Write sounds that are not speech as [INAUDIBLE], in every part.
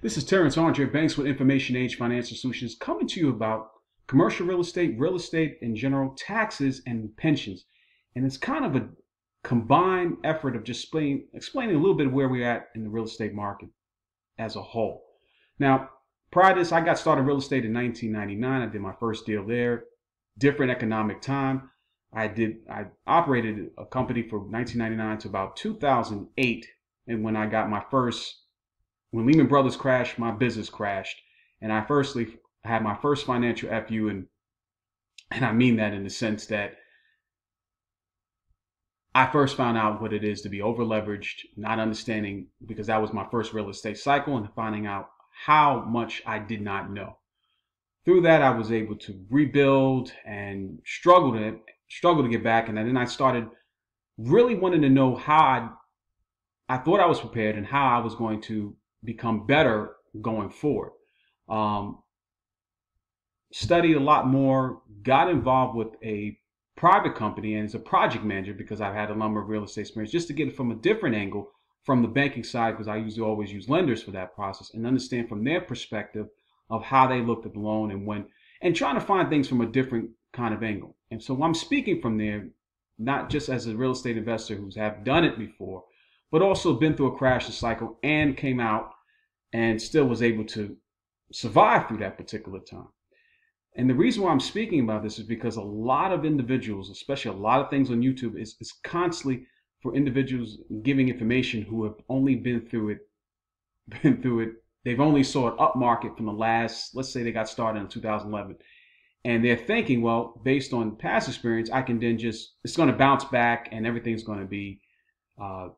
This is Terrence Andre Banks with Information Age Financial Solutions coming to you about commercial real estate, real estate in general, taxes, and pensions. And it's kind of a combined effort of just explain, explaining a little bit of where we're at in the real estate market as a whole. Now, prior to this, I got started real estate in 1999. I did my first deal there. Different economic time. I did. I operated a company from 1999 to about 2008, and when I got my first when Lehman Brothers crashed, my business crashed, and I firstly had my first financial FU, and and I mean that in the sense that I first found out what it is to be overleveraged, not understanding because that was my first real estate cycle, and finding out how much I did not know. Through that, I was able to rebuild and struggle to struggle to get back, and then I started really wanting to know how I I thought I was prepared and how I was going to become better going forward. Um, studied a lot more, got involved with a private company and as a project manager because I've had a number of real estate experience just to get it from a different angle from the banking side because I usually always use lenders for that process and understand from their perspective of how they looked at the loan and when and trying to find things from a different kind of angle. And so I'm speaking from there, not just as a real estate investor who's have done it before, but also been through a crash cycle and came out and still was able to survive through that particular time. And the reason why I'm speaking about this is because a lot of individuals, especially a lot of things on YouTube, is, is constantly for individuals giving information who have only been through it, [LAUGHS] been through it. They've only saw it upmarket from the last, let's say they got started in 2011. And they're thinking, well, based on past experience, I can then just, it's going to bounce back and everything's going to be uh,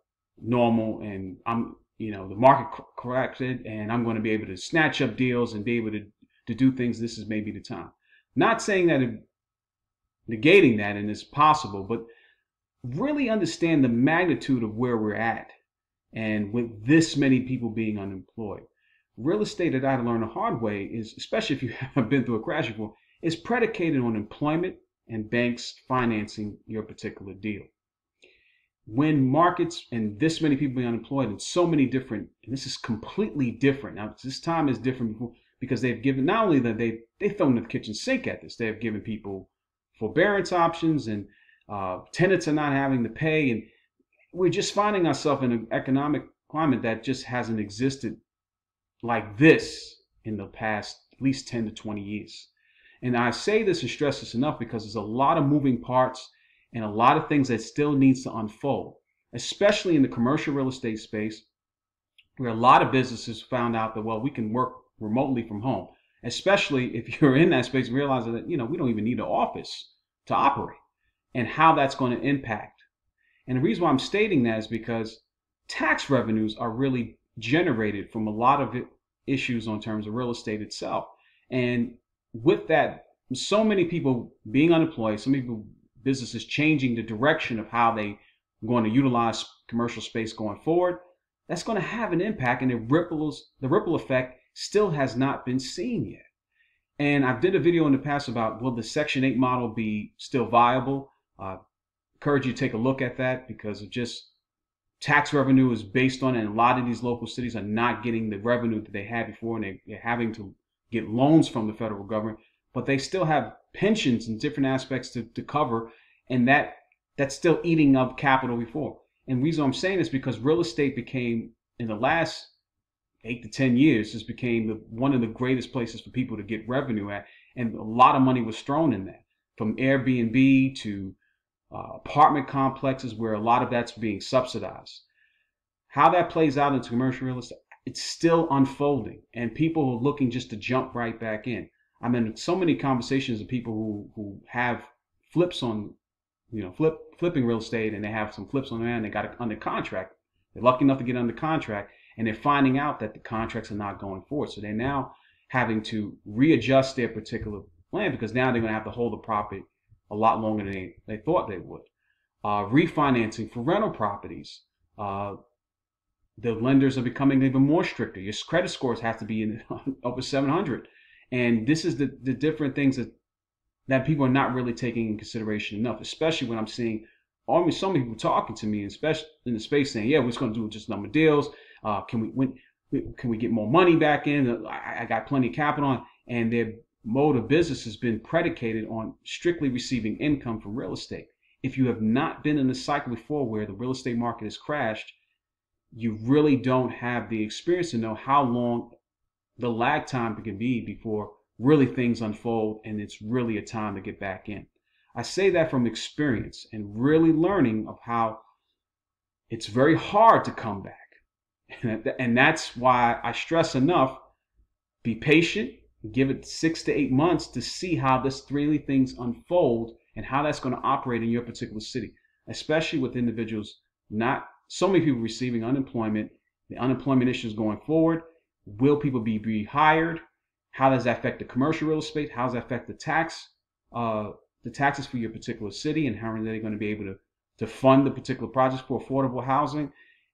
normal and I'm you know the market corrected and I'm going to be able to snatch up deals and be able to to do things. This is maybe the time. Not saying that it, negating that and it's possible, but really understand the magnitude of where we're at and with this many people being unemployed. Real estate that I had to learn the hard way is, especially if you [LAUGHS] have been through a crash before, is predicated on employment and banks financing your particular deal when markets and this many people being unemployed and so many different and this is completely different. Now this time is different because they've given not only that they they've thrown the kitchen sink at this they have given people forbearance options and uh, tenants are not having to pay. And we're just finding ourselves in an economic climate that just hasn't existed like this in the past at least 10 to 20 years. And i say this and stress this enough because there's a lot of moving parts and a lot of things that still needs to unfold, especially in the commercial real estate space, where a lot of businesses found out that well, we can work remotely from home. Especially if [LAUGHS] you're in that space, realizing that you know we don't even need an office to operate, and how that's going to impact. And the reason why I'm stating that is because tax revenues are really generated from a lot of issues on terms of real estate itself. And with that, so many people being unemployed, some people businesses changing the direction of how they are going to utilize commercial space going forward, that's going to have an impact and the ripples the ripple effect still has not been seen yet. And I've did a video in the past about will the Section 8 model be still viable? Uh, encourage you to take a look at that because of just tax revenue is based on it. And a lot of these local cities are not getting the revenue that they had before and they, they're having to get loans from the federal government but they still have pensions and different aspects to, to cover, and that that's still eating up capital before. And the reason I'm saying this because real estate became in the last eight to ten years just became the, one of the greatest places for people to get revenue at, and a lot of money was thrown in there, from Airbnb to uh, apartment complexes where a lot of that's being subsidized. How that plays out into commercial real estate, it's still unfolding, and people are looking just to jump right back in. I'm in so many conversations with people who who have flips on, you know, flip flipping real estate, and they have some flips on there, and they got it under contract. They're lucky enough to get under contract, and they're finding out that the contracts are not going forward. So they're now having to readjust their particular plan because now they're going to have to hold the property a lot longer than they, they thought they would. Uh, refinancing for rental properties. Uh, the lenders are becoming even more stricter. Your credit scores have to be in [LAUGHS] over 700 and this is the, the different things that that people are not really taking in consideration enough, especially when I'm seeing all so many people talking to me, especially in the space saying, yeah, we're just going to do just number deals. Uh, can we, can we get more money back in? I, I got plenty of capital on, and their mode of business has been predicated on strictly receiving income from real estate. If you have not been in the cycle before where the real estate market has crashed, you really don't have the experience to know how long the lag time it can be before really things unfold and it's really a time to get back in. I say that from experience and really learning of how it's very hard to come back. [LAUGHS] And that's why I stress enough be patient, give it six to eight months to see how this really things unfold and how that's going to operate in your particular city, especially with individuals not so many people receiving unemployment, the unemployment issues going forward. Will people be rehired? How does that affect the commercial real estate? How does that affect the tax, uh, the taxes for your particular city, and how are they going to be able to to fund the particular projects for affordable housing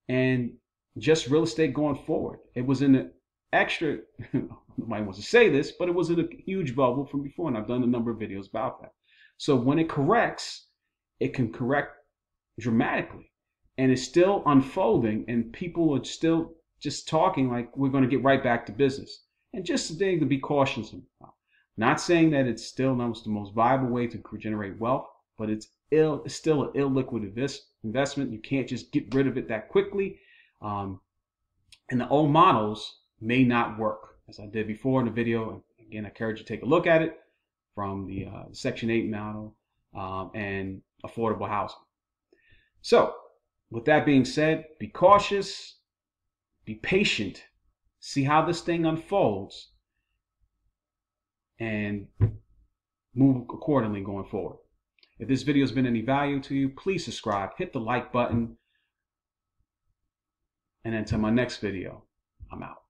and just real estate going forward? It was in the extra. [LAUGHS] nobody wants to say this, but it was in a huge bubble from before, and I've done a number of videos about that. So when it corrects, it can correct dramatically and it's still unfolding and people are still just talking like we're going to get right back to business. And just today to be cautious not saying that it's still not the most viable way to generate wealth but it's ill it's still an illiquid invest, investment. You can't just get rid of it that quickly. Um, and the old models may not work. As i did before in the video again i encourage you to take a look at it from the uh, section 8 model um, and affordable housing. So with that being said, be cautious, be patient, see how this thing unfolds, and move accordingly going forward. If this video has been any value to you, please subscribe, hit the like button, and until my next video, I'm out.